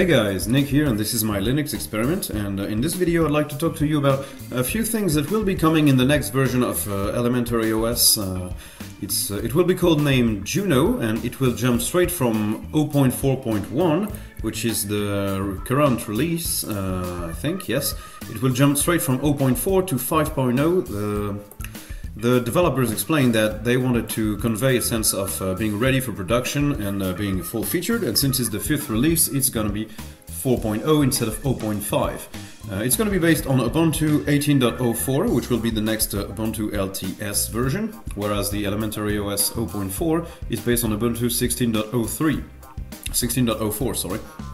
Hey guys, Nick here and this is my Linux experiment and uh, in this video I'd like to talk to you about a few things that will be coming in the next version of uh, Elementary OS. Uh, it's, uh, it will be called named Juno and it will jump straight from 0.4.1 which is the current release, uh, I think, yes. It will jump straight from 0.4 to 5.0. The developers explained that they wanted to convey a sense of uh, being ready for production and uh, being full featured, and since it's the fifth release, it's going to be 4.0 instead of 0.5. Uh, it's going to be based on Ubuntu 18.04, which will be the next uh, Ubuntu LTS version, whereas the Elementary OS 0.4 is based on Ubuntu 16.03. 16.04, sorry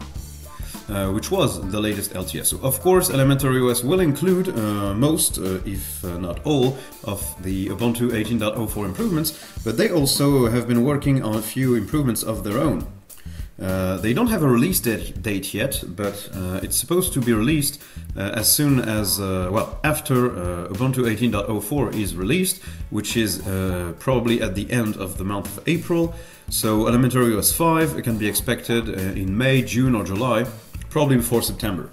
uh, which was the latest LTS. So of course Elementary OS will include uh, most, uh, if uh, not all, of the Ubuntu 18.04 improvements, but they also have been working on a few improvements of their own. Uh, they don't have a release date yet, but it's supposed to be released as soon as, well, after Ubuntu 18.04 is released, which is probably at the end of the month of April. So Elementary OS 5 can be expected in May, June or July, probably before September.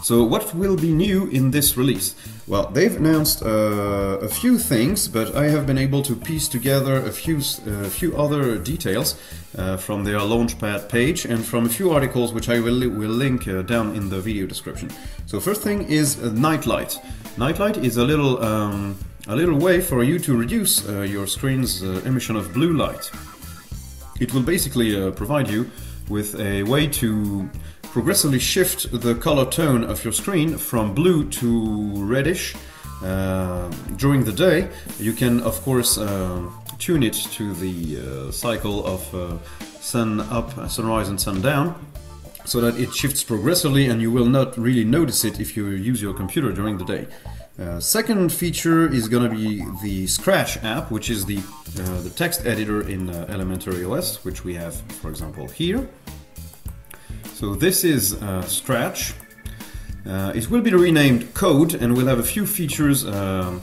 So what will be new in this release? Well, they've announced uh, a few things, but I have been able to piece together a few, uh, few other details uh, from their Launchpad page and from a few articles which I will, will link uh, down in the video description. So first thing is Nightlight. Nightlight is a little, um, a little way for you to reduce uh, your screen's uh, emission of blue light. It will basically provide you with a way to progressively shift the color tone of your screen from blue to reddish uh, during the day. You can, of course, uh, tune it to the uh, cycle of uh, sun up, sunrise, and sundown so that it shifts progressively and you will not really notice it if you use your computer during the day. Uh, second feature is going to be the Scratch app, which is the, uh, the text editor in uh, Elementary OS, which we have, for example, here. So this is uh, Scratch. Uh, it will be renamed Code and will have a few features uh,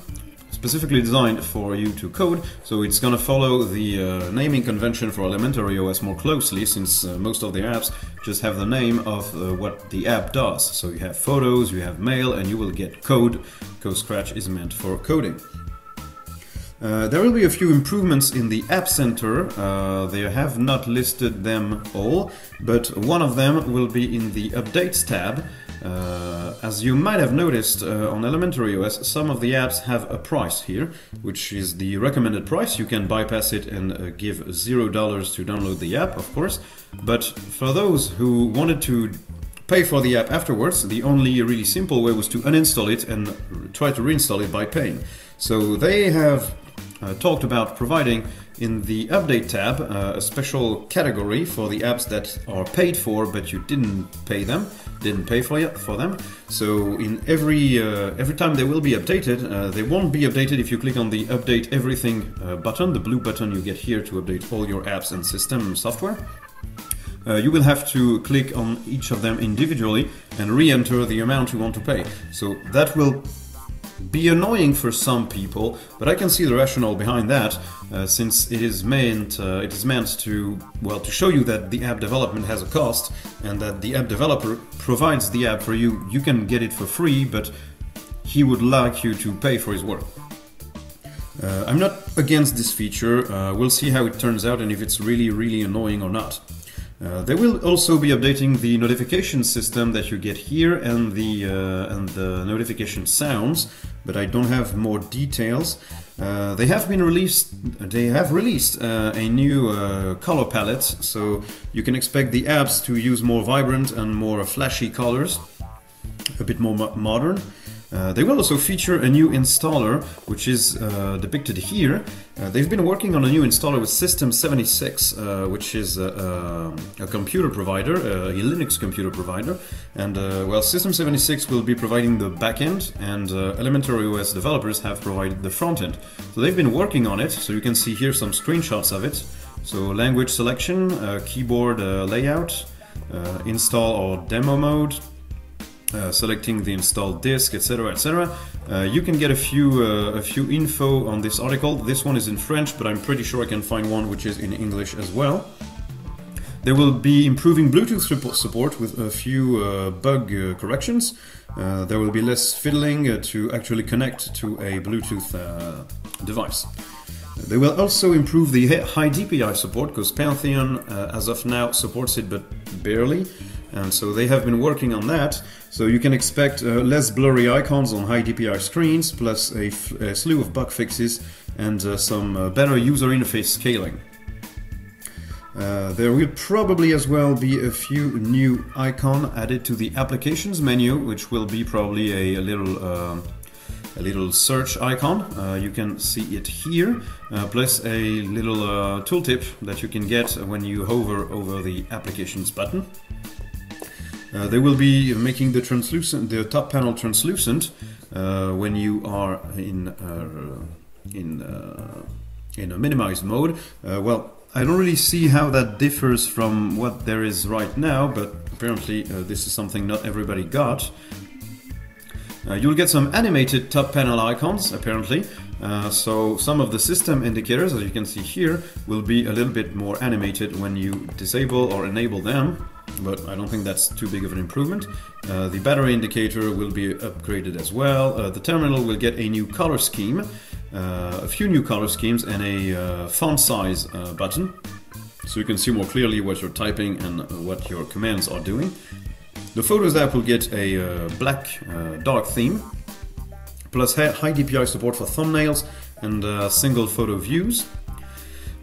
specifically designed for you to code. So it's going to follow the uh, naming convention for Elementary OS more closely since uh, most of the apps just have the name of uh, what the app does. So you have photos, you have mail, and you will get code because Scratch is meant for coding. Uh, there will be a few improvements in the App Center. Uh, they have not listed them all, but one of them will be in the Updates tab. Uh, as you might have noticed uh, on Elementary OS, some of the apps have a price here, which is the recommended price. You can bypass it and uh, give zero dollars to download the app, of course. But for those who wanted to pay for the app afterwards, the only really simple way was to uninstall it and try to reinstall it by paying. So they have uh, talked about providing in the update tab uh, a special category for the apps that are paid for but you didn't pay them didn't pay for, for them. So in every uh, every time they will be updated uh, they won't be updated if you click on the update everything uh, button. The blue button you get here to update all your apps and system software. Uh, you will have to click on each of them individually and re-enter the amount you want to pay. So that will be annoying for some people, but I can see the rationale behind that, uh, since it is meant uh, it is meant to well to show you that the app development has a cost and that the app developer provides the app for you. You can get it for free, but he would like you to pay for his work. Uh, I'm not against this feature. Uh, we'll see how it turns out and if it's really really annoying or not. Uh, they will also be updating the notification system that you get here and the uh, and the notification sounds, but I don't have more details. Uh, they have been released. They have released uh, a new uh, color palette, so you can expect the apps to use more vibrant and more flashy colors, a bit more mo modern. Uh, they will also feature a new installer, which is uh, depicted here. Uh, they've been working on a new installer with System76, uh, which is a, a, computer provider, a Linux computer provider. And uh, well, System76 will be providing the backend, and uh, Elementary OS developers have provided the front end. So they've been working on it, so you can see here some screenshots of it. So language selection, keyboard layout, install or demo mode, uh, selecting the installed disk, etc., etc. Uh, you can get a few uh, a few info on this article. This one is in French, but I'm pretty sure I can find one which is in English as well. They will be improving Bluetooth support with a few uh, bug uh, corrections. There will be less fiddling to actually connect to a Bluetooth device. They will also improve the high DPI support because Pantheon, as of now, supports it but barely. And so they have been working on that. So you can expect uh, less blurry icons on high DPI screens, plus a, slew of bug fixes and uh, some uh, better user interface scaling. Uh, there will probably as well be a few new icon added to the applications menu, which will be probably a, a little uh, a little search icon. Uh, you can see it here, uh, plus a little uh, tooltip that you can get when you hover over the applications button. Uh, they will be making the translucent, the top panel translucent when you are in in in a minimized mode. well, I don't really see how that differs from what there is right now, but apparently uh, this is something not everybody got. Uh, you'll get some animated top panel icons, apparently. Uh, so some of the system indicators, as you can see here, will be a little bit more animated when you disable or enable them, but I don't think that's too big of an improvement. Uh, the battery indicator will be upgraded as well. Uh, the terminal will get a new color scheme. Uh, a few new color schemes and a uh, font size uh, button so you can see more clearly what you're typing and what your commands are doing. The Photos app will get a black dark theme plus high DPI support for thumbnails and uh, single photo views.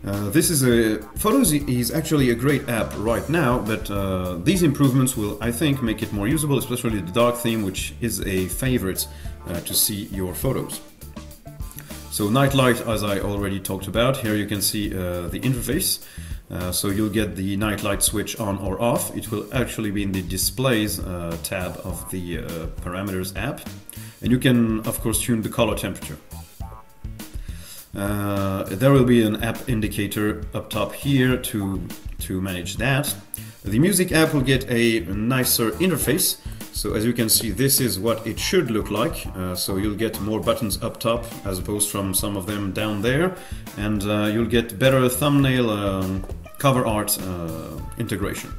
Uh, this is a Photos is actually a great app right now, but uh, these improvements will, I think, make it more usable, especially the dark theme, which is a favorite to see your photos. So nightlight, as I already talked about, here you can see uh, the interface. Uh, so you'll get the nightlight switch on or off. It will actually be in the displays uh, tab of the uh, parameters app. And you can, of course, tune the color temperature. Uh, there will be an app indicator up top here to, to manage that. The music app will get a nicer interface so as you can see, this is what it should look like. Uh, so you'll get more buttons up top as opposed from some of them down there. And uh, you'll get better thumbnail um, cover art uh, integration.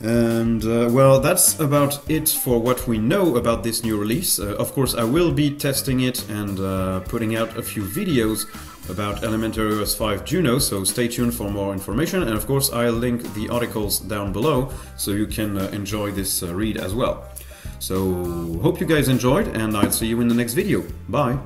And uh, well, that's about it for what we know about this new release. Uh, of course, I will be testing it and uh, putting out a few videos about Elementary OS 5 Juno, so stay tuned for more information. And of course, I'll link the articles down below so you can uh, enjoy this uh, read as well. So, hope you guys enjoyed, and I'll see you in the next video. Bye!